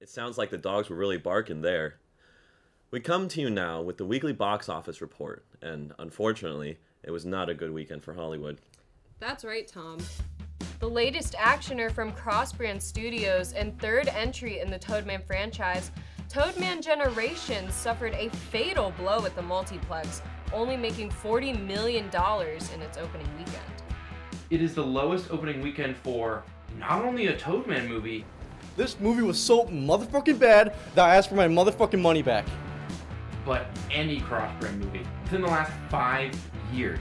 It sounds like the dogs were really barking there. We come to you now with the weekly box office report, and unfortunately, it was not a good weekend for Hollywood. That's right, Tom. The latest actioner from Crossbrand Studios and third entry in the Toadman franchise, Toadman Generations suffered a fatal blow at the multiplex, only making $40 million in its opening weekend. It is the lowest opening weekend for not only a Toadman movie, This movie was so motherfucking bad that I asked for my motherfucking money back. but any cross-brand movie within the last five years.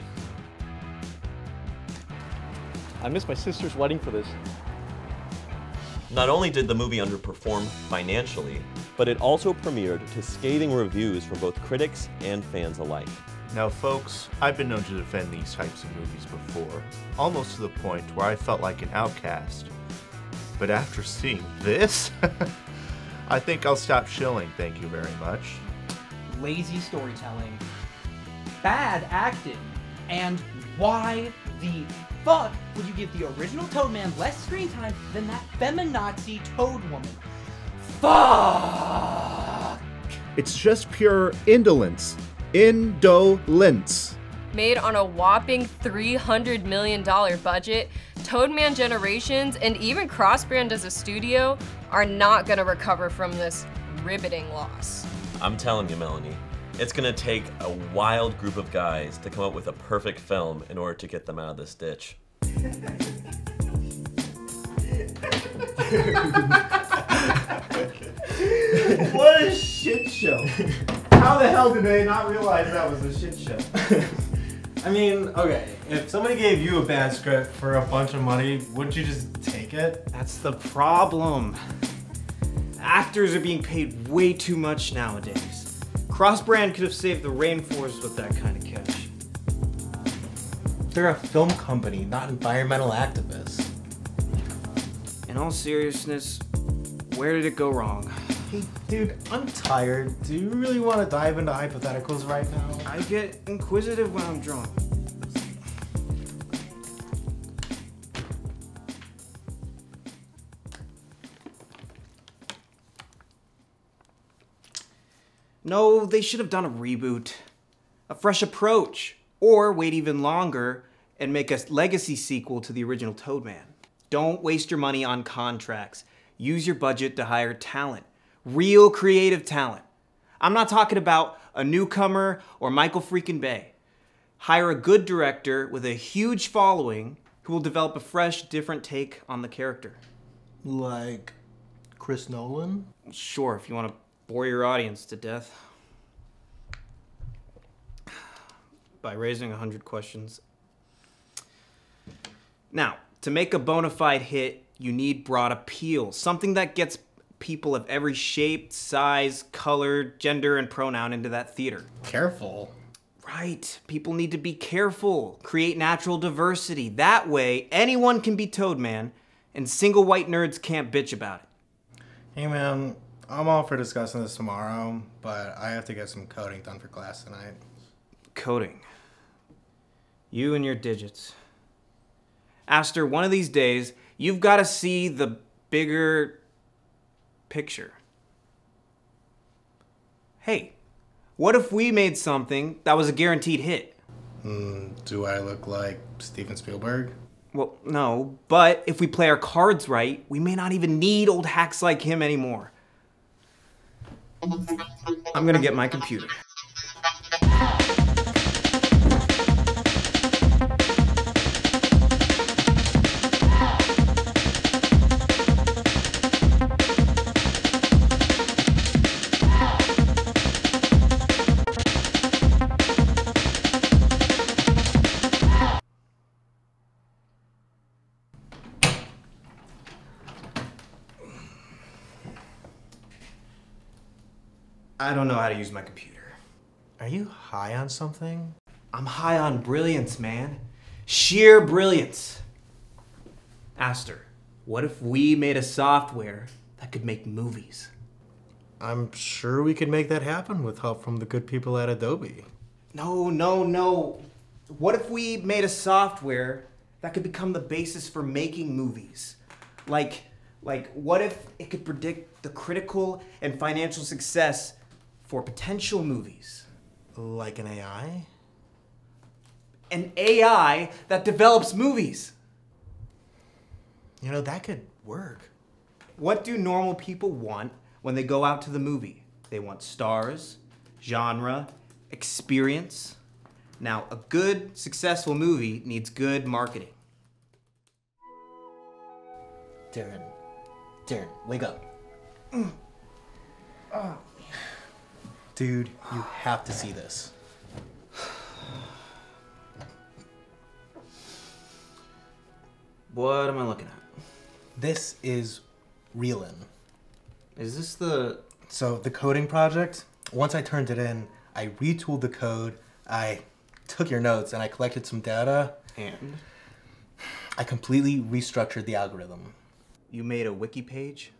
I missed my sister's wedding for this. Not only did the movie underperform financially, but it also premiered to scathing reviews from both critics and fans alike. Now, folks, I've been known to defend these types of movies before, almost to the point where I felt like an outcast. But after seeing this, I think I'll stop shilling, thank you very much. lazy storytelling, bad acting, and why the fuck would you give the original Toadman less screen time than that feminazi Toad woman? Fuck! It's just pure indolence. Indolence. Made on a whopping $300 million budget, Toadman Generations and even Crossbrand as a studio are not gonna recover from this riveting loss. I'm telling you, Melanie, it's gonna take a wild group of guys to come up with a perfect film in order to get them out of this ditch. What a shit show. How the hell did they not realize that was a shit show? I mean, okay, if somebody gave you a bad script for a bunch of money, wouldn't you just take it? That's the problem. Actors are being paid way too much nowadays. Crossbrand could have saved the rainforest with that kind of cash. They're a film company, not environmental activists. In all seriousness, where did it go wrong? Dude, I'm tired. Do you really want to dive into hypotheticals right now? I get inquisitive when I'm drunk. No, they should have done a reboot, a fresh approach, or wait even longer and make a legacy sequel to the original Toadman. Don't waste your money on contracts. Use your budget to hire talent, real creative talent. I'm not talking about a newcomer or Michael freaking Bay. Hire a good director with a huge following who will develop a fresh, different take on the character. Like Chris Nolan? Sure, if you want to bore your audience to death. By raising a hundred questions. Now, to make a bona fide hit, you need broad appeal. Something that gets people of every shape, size, color, gender, and pronoun into that theater. Careful. Right. People need to be careful. Create natural diversity. That way, anyone can be Toadman, and single white nerds can't bitch about it. Hey man, I'm all for discussing this tomorrow, but I have to get some coding done for class tonight. Coding. You and your digits. Aster, one of these days, you've got to see the bigger picture. Hey, what if we made something that was a guaranteed hit? Hmm, do I look like Steven Spielberg? Well, no, but if we play our cards right, we may not even need old hacks like him anymore. I'm gonna get my computer. I don't know how to use my computer. Are you high on something? I'm high on brilliance, man. Sheer brilliance. Aster, what if we made a software that could make movies? I'm sure we could make that happen with help from the good people at Adobe. No, no, no. What if we made a software that could become the basis for making movies? Like Like, what if it could predict the critical and financial success for potential movies? Like an AI? An AI that develops movies. You know, that could work. What do normal people want when they go out to the movie? They want stars, genre, experience. Now, a good, successful movie needs good marketing. Darren. Darren, wake up. Ah. Dude, you have to see this. What am I looking at? This is Reelin. Is this the. So, the coding project, once I turned it in, I retooled the code, I took your notes, and I collected some data. And? I completely restructured the algorithm. You made a wiki page?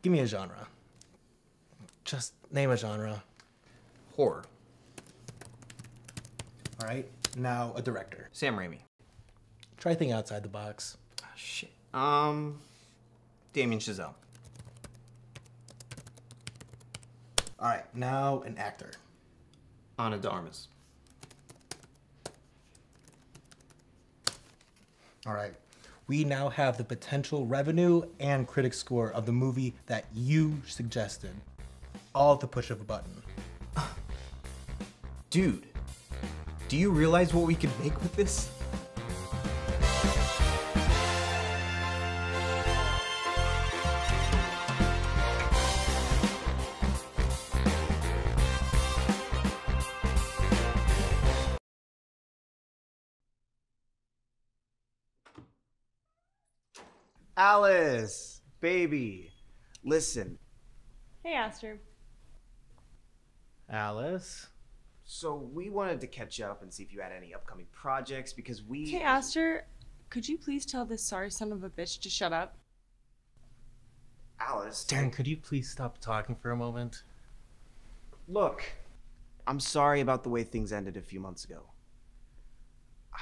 Give me a genre. Just name a genre. Horror. All right, now a director. Sam Raimi. Try think outside the box. Oh, shit. Um, Damien Chazelle. All right, now an actor. Ana de Armas. All right, we now have the potential revenue and critic score of the movie that you suggested, all at the push of a button. Dude, do you realize what we could make with this? Alice, baby, listen. Hey, Aster. Alice? So we wanted to catch up and see if you had any upcoming projects because we. Hey, Aster, could you please tell this sorry son of a bitch to shut up? Alice. Darren, could you please stop talking for a moment? Look, I'm sorry about the way things ended a few months ago.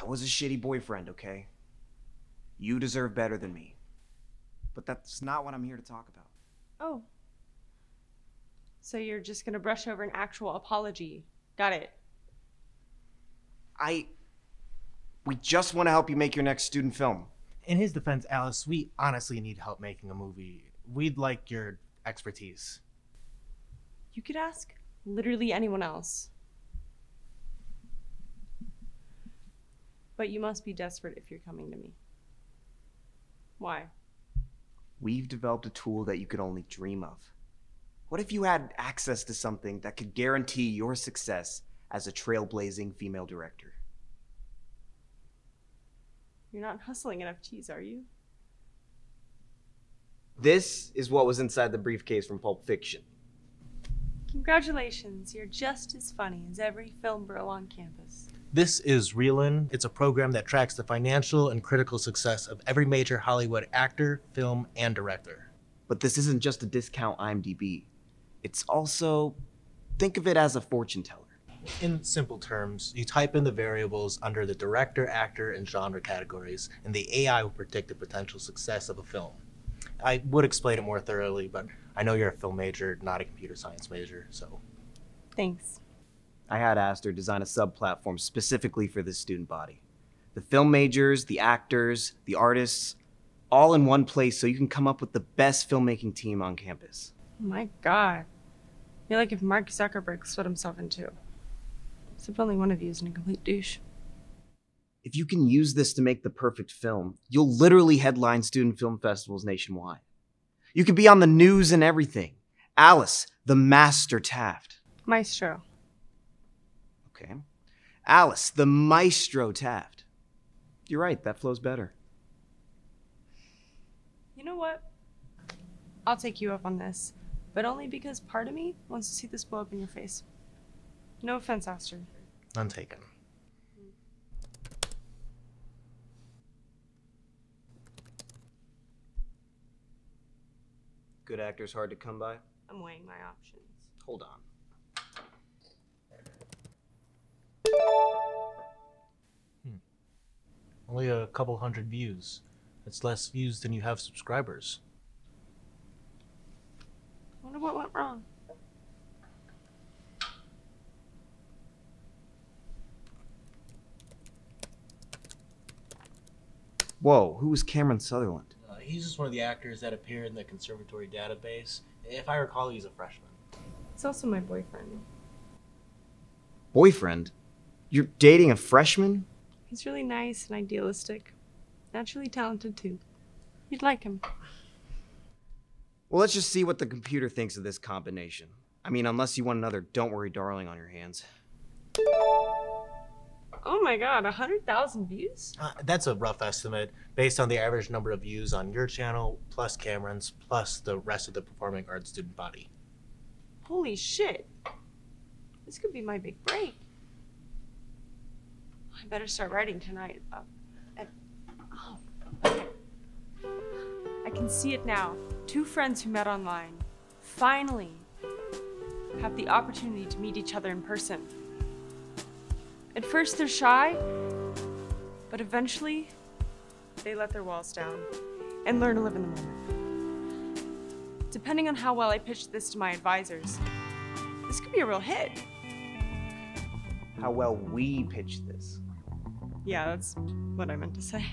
I was a shitty boyfriend, okay? You deserve better than me. But that's not what I'm here to talk about. Oh. So you're just gonna brush over an actual apology. Got it. I. We just want to help you make your next student film. In his defense, Alice, we honestly need help making a movie. We'd like your expertise. You could ask literally anyone else. But you must be desperate if you're coming to me. Why? We've developed a tool that you could only dream of. What if you had access to something that could guarantee your success as a trailblazing female director? You're not hustling enough cheese, are you? This is what was inside the briefcase from Pulp Fiction. Congratulations, you're just as funny as every film bro on campus. This is Reelin. It's a program that tracks the financial and critical success of every major Hollywood actor, film, and director. But this isn't just a discount IMDb. It's also, think of it as a fortune teller. In simple terms, you type in the variables under the director, actor, and genre categories, and the AI will predict the potential success of a film. I would explain it more thoroughly, but I know you're a film major, not a computer science major, so. Thanks. I had asked Aster design a sub-platform specifically for this student body. The film majors, the actors, the artists, all in one place so you can come up with the best filmmaking team on campus. Oh my god. You're like if Mark Zuckerberg split himself in two. Except only one of you is a complete douche. If you can use this to make the perfect film, you'll literally headline student film festivals nationwide. You could be on the news and everything. Alice, the Master Taft. Maestro. Okay. Alice, the Maestro Taft. You're right, that flows better. You know what? I'll take you up on this, but only because part of me wants to see this blow up in your face. No offense, Aster. None taken. Good actors hard to come by? I'm weighing my options. Hold on. Hmm. Only a couple hundred views. It's less views than you have subscribers. I wonder what went wrong. Whoa, who was Cameron Sutherland? Uh, he's just one of the actors that appear in the conservatory database. If I recall, he's a freshman. He's also my boyfriend. Boyfriend? You're dating a freshman? He's really nice and idealistic. Naturally talented, too. You'd like him. Well, let's just see what the computer thinks of this combination. I mean, unless you want another Don't Worry Darling on your hands. Oh my god, 100,000 views? Uh, that's a rough estimate based on the average number of views on your channel, plus Cameron's, plus the rest of the performing arts student body. Holy shit. This could be my big break. I better start writing tonight. Uh, and, oh, okay. I can see it now. Two friends who met online finally have the opportunity to meet each other in person. At first, they're shy, but eventually, they let their walls down and learn to live in the moment. Depending on how well I pitch this to my advisors, this could be a real hit. How well we pitch this. Yeah, that's what I meant to say.